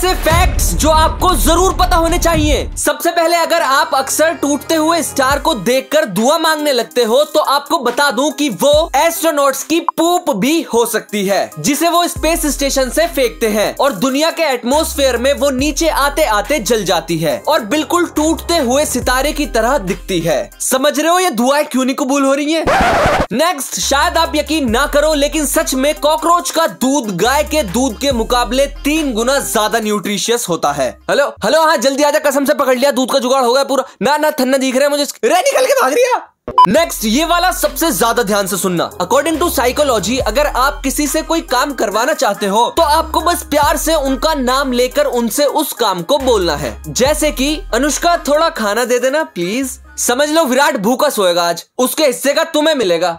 ऐसे फैक्ट्स जो आपको ज़रूर पता होने चाहिए। सबसे पहले अगर आप अक्सर टूटते हुए स्टार को देखकर दुआ मांगने लगते हो तो आपको बता दूँ कि वो एस्ट्रोनॉट्स की पूप भी हो सकती है, जिसे वो स्पेस स्टेशन से फेंकते हैं और दुनिया के एटमोस्फेयर में वो नीचे आते आते जल जाती है और बिल्कुल टूटते हुए सितारे की तरह दिखती है। समझ रहे हो ये दुआएँ क्यों नहीं कबूल हो रही है? नेक्स्ट शायद आप यकीन ना करो, लेकिन सच में कॉकरोच का दूध गाय के दूध के मुकाबले तीन गुना ज़्यादा न्यूट्रिशियस होता है। हेलो? हेलो? हाँ जल्दी आजा, कसम से पकड़ लिया, दूध का जुगाड़ हो गया पूरा। ना ना, थन्ना दिख रहा है मुझे रे निकल के भाग रही नेक्स्ट ये वाला सबसे ज़्यादा ध्यान से सुनना। अकॉर्डिंग टू साइकोलॉजी अगर आप किसी से कोई काम करवाना चाहते हो तो आपको बस प्यार से उनका नाम लेकर उनसे उस काम को बोलना है। जैसे कि, अनुष्का, थोड़ा खाना दे देना प्लीज़ समझ लो, विराट भूखा सोएगा आज। उसके हिस्से का तुम्हें मिलेगा।